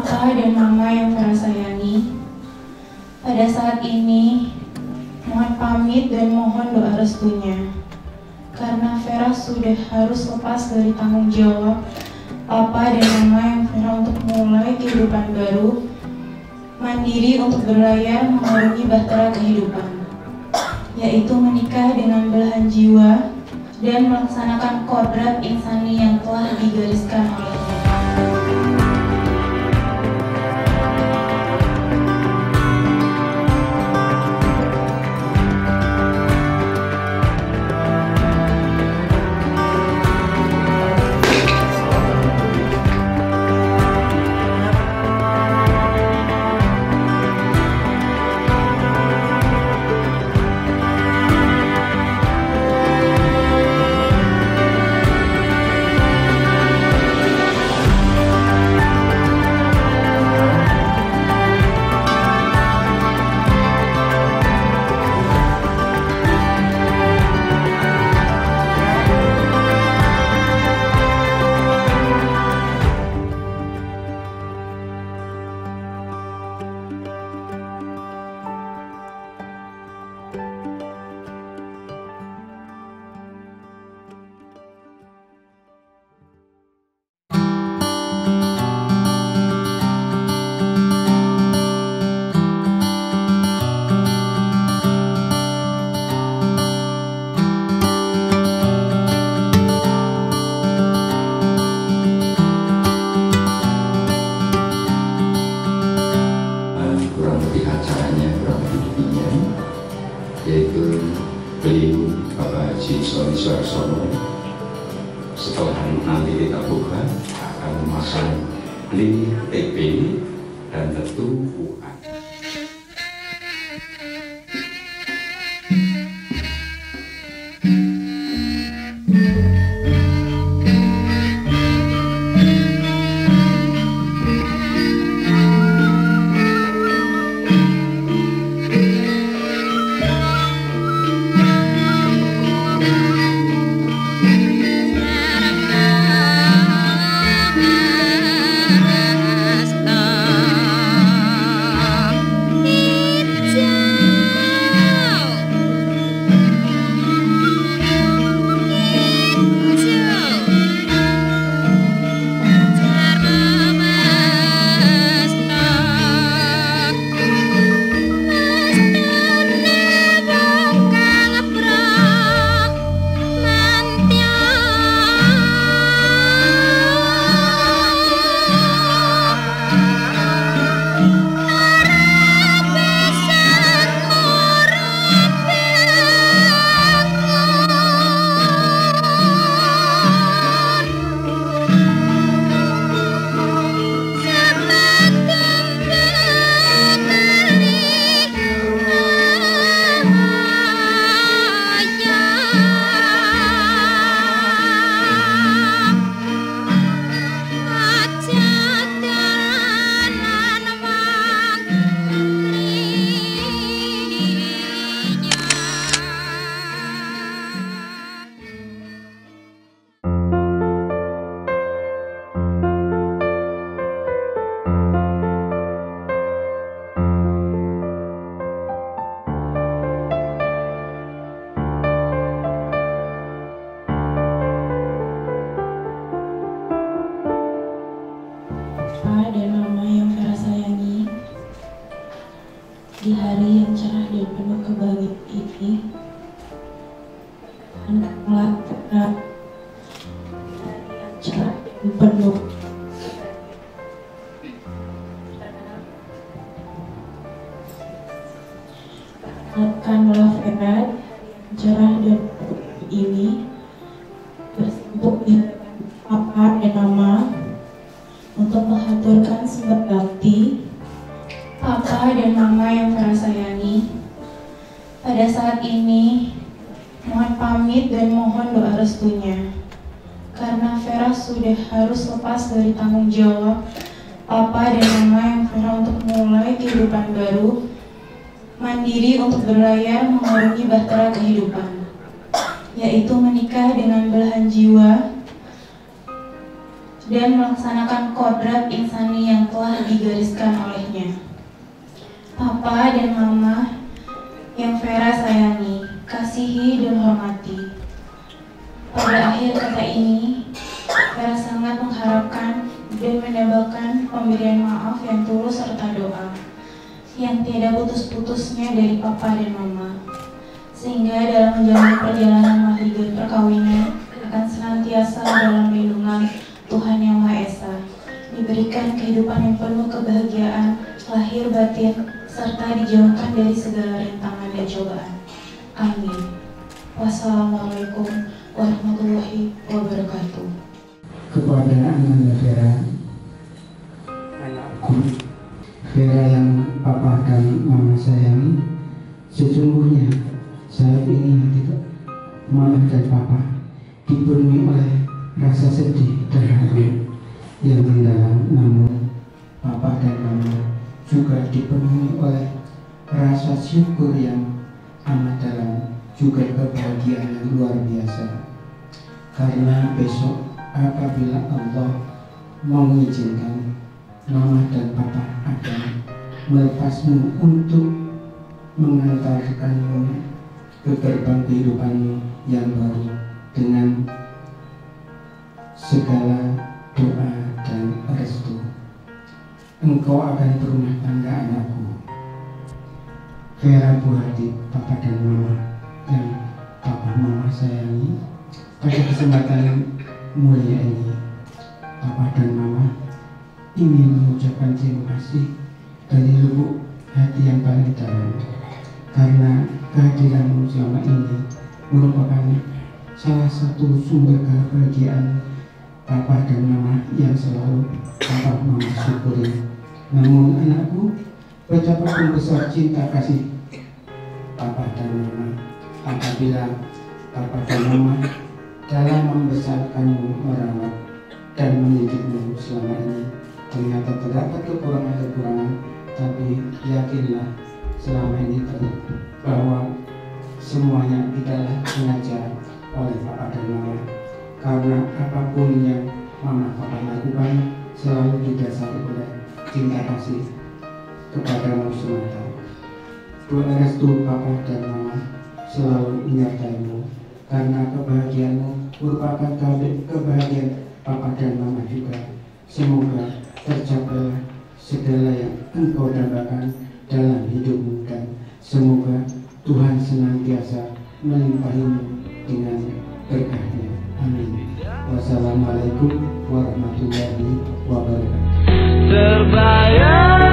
Papa dan Mama yang Vera sayangi, pada saat ini mohon pamit dan mohon doa restunya. Karena Vera sudah harus lepas dari tanggung jawab Papa dan Mama yang Vera untuk mulai kehidupan baru, mandiri untuk berlayar mengarungi bahtera kehidupan, yaitu menikah dengan belahan jiwa dan melaksanakan kodrat insani yang telah digariskan olehnya. Suarsono setelah nanti kita buka akan memasang link TP dan tentu dan Mama yang Vera sayangi. Pada saat ini, mohon pamit dan mohon doa restunya. Karena Vera sudah harus lepas dari tanggung jawab Papa dan Mama yang Vera untuk mulai kehidupan baru, mandiri untuk berlayar mengarungi bahtera kehidupan, yaitu menikah dengan belahan jiwa dan melaksanakan kodrat insani yang telah digariskan olehnya. Papa dan Mama yang Vera sayangi, kasihi dan hormati. Pada akhir kata ini, Vera sangat mengharapkan dan mendambakan pemberian maaf yang tulus serta doa yang tiada putus-putusnya dari Papa dan Mama sehingga dalam menjalani perjalanan mahligai perkawinan akan senantiasa dalam lindungan Tuhan Yang Maha Esa diberikan kehidupan yang penuh kebahagiaan lahir batin serta dijauhkan dari segala rintangan dan cobaan. Amin. Wassalamualaikum warahmatullahi wabarakatuh. Kepada Ananda Vera, anakku, Vera yang papa dan mama sayangi, sesungguhnya saat ini tidak mama dan papa dipenuhi oleh rasa sedih dan haru yang mendalam namun papa dan mama juga dipenuhi oleh rasa syukur yang amat dalam juga kebahagiaan yang luar biasa karena besok apabila Allah mengizinkan mama dan papa akan melepasmu untuk mengantarkanmu ke gerbang kehidupanmu yang baru dengan segala doa dan restu. Engkau akan berumah tangga anakku. Vera Buhadi, papa dan mama yang papa mama sayangi. Pada kesempatan mulia ini, papa dan mama ingin mengucapkan terima kasih dari lubuk hati yang paling dalam karena kehadiranmu selama ini merupakan salah satu sumber kebahagiaan papa dan mama yang selalu papa mama syukuri. Namun anakku, betapapun besar cinta kasih papa dan mama apabila papa dan mama dalam membesarkanmu merawat dan mendidikmu selama ini ternyata terdapat kekurangan-kekurangan tapi yakinlah selama ini bahwa semuanya tidaklah sengaja oleh papa dan mama karena apa pun yang mama papa lakukan selalu didasari oleh cinta kasih kepadamu semata doa restu papa dan mama selalu menyertaimu karena kebahagiaanmu merupakan kebahagiaan papa dan mama juga semoga tercapai segala yang engkau dambakan dalam hidupmu dan semoga Tuhan senantiasa melimpahimu dengan berkahnya. Amin. Wassalamualaikum warahmatullahi wabarakatuh. Terbayang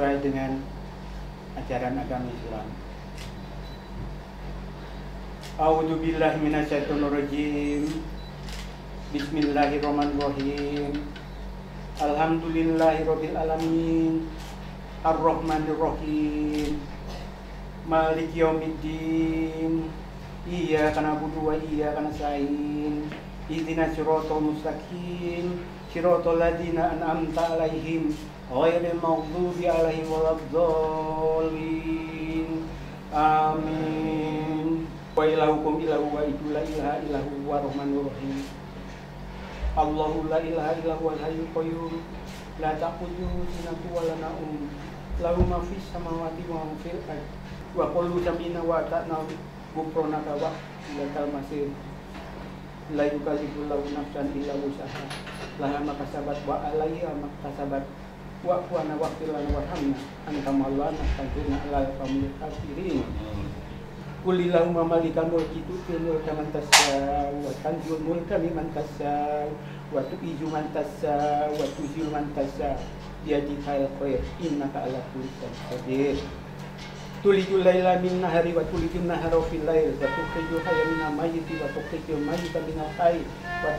sesuai dengan ajaran agama Islam. A'udzu billahi minasyaitonir rajim. Bismillahirrahmanirrahim. Alhamdulillahirabbil alamin. Ar-Rahmanir Rahim. Malik yaumiddin. Iyyaka na'budu wa iyyaka nasta'in. Ihdinas siratal mustaqim. Siratal ladzina an'amta 'alaihim ghairil maghdubi 'alaihim waladdallin. Amin. Wa ilahukum ilahu wa idu la ilaha illahu wa rahmanur rahim. Allahu la ilaha hayyul qayyum la ta'khudhuhu sinatun wa la nawm lahu ma fis samawati wa ma fil ard wa kullu samina wa ta'na ghufranaka wa ilaikal masir la yukallifu lahu nafsan illa wusaha laha ma kasabat wa alaiha ma kasabat wa kuana wa filana wa hamna anta maulana tanfirna ala famil kafirin Kulillahumma malikal mulki tu'til mulka man tasya wa tanzil mulka mimman tasya wa tu'izzu man tasya wa tuzillu man tasya biyadikal khair innaka ala kulli qadir tulijul laila min nahari wa tulijul nahara fil lail wa tukhrijul hayya minal mayyiti wa tukhrijul mayyita minal hayy wa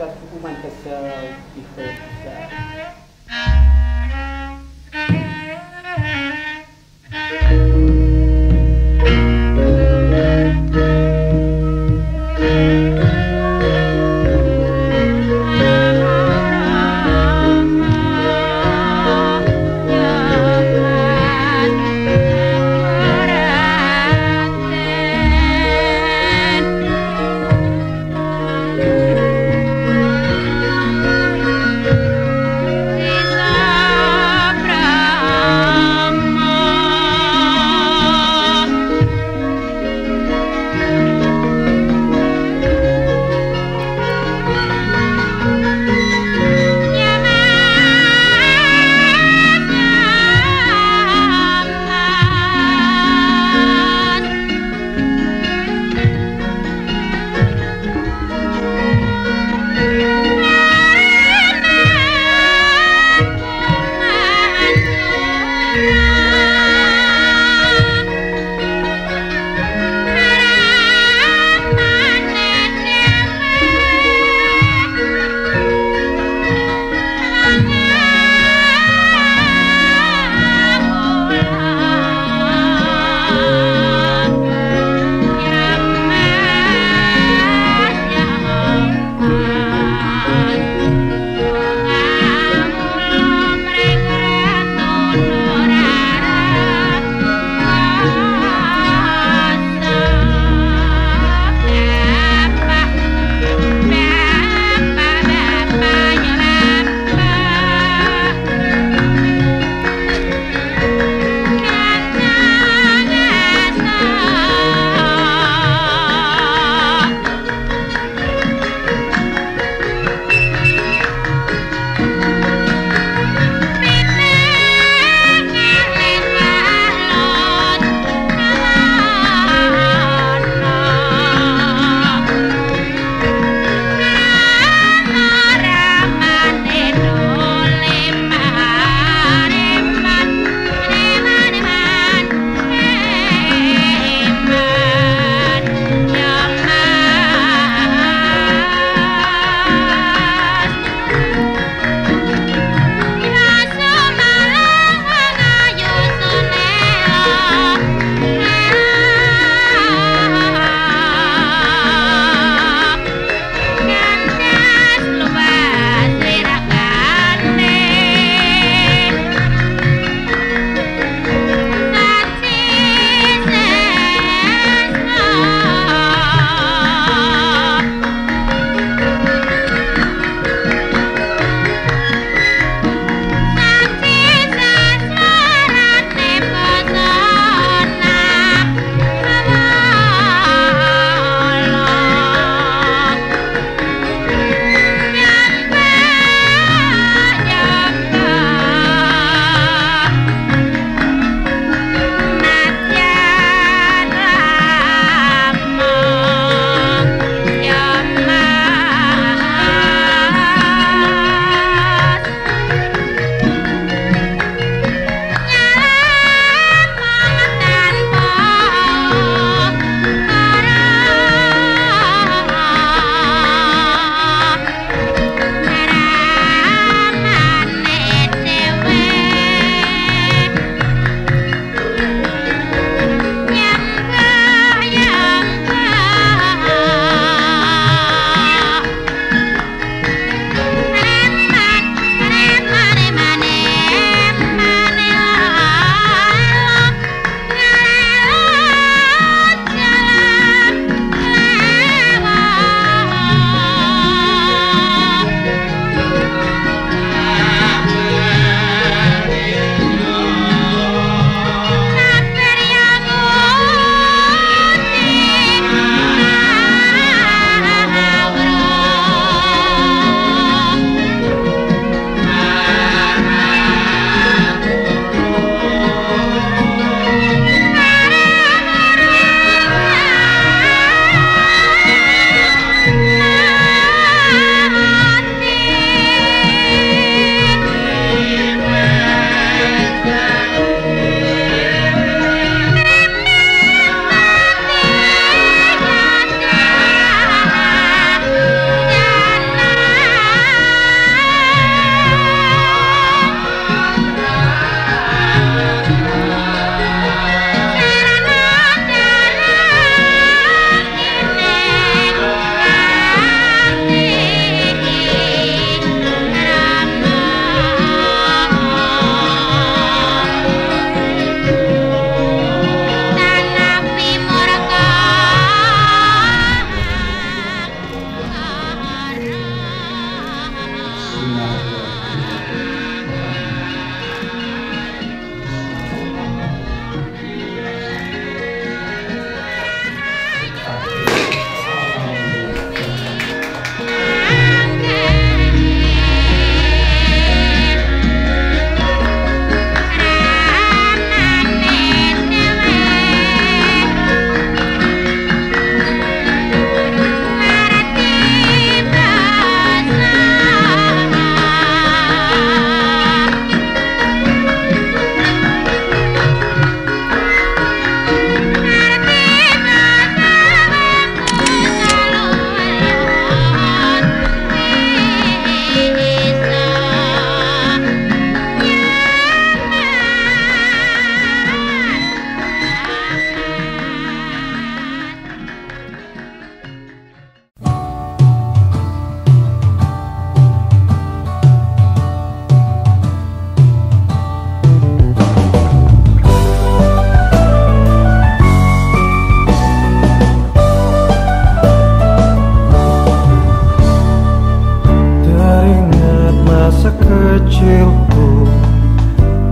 kecilku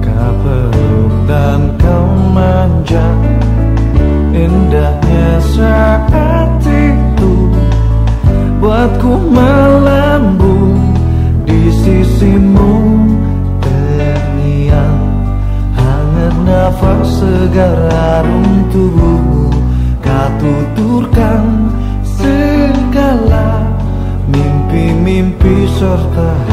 Kau peluk dan kau manja. Indahnya saat itu Buatku melambung di sisimu. Terngiang hangat nafas segar harum tubuhmu Kau tuturkan segala mimpi-mimpi serta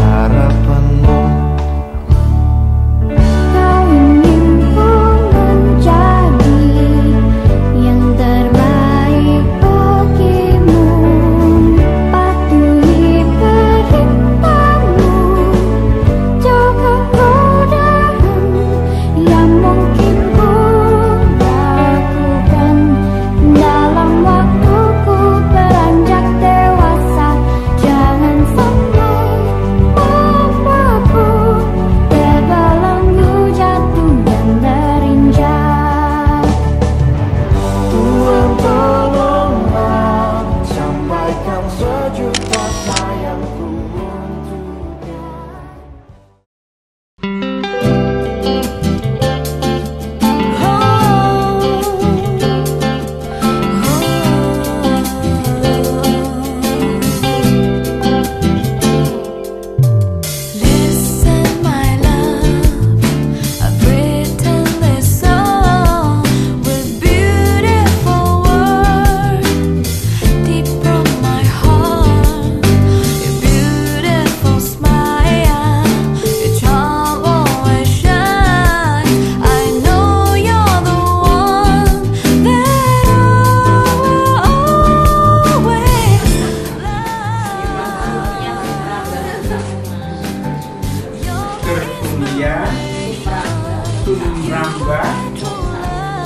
Tulung Rangga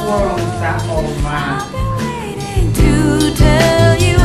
Wong Saoma To tell you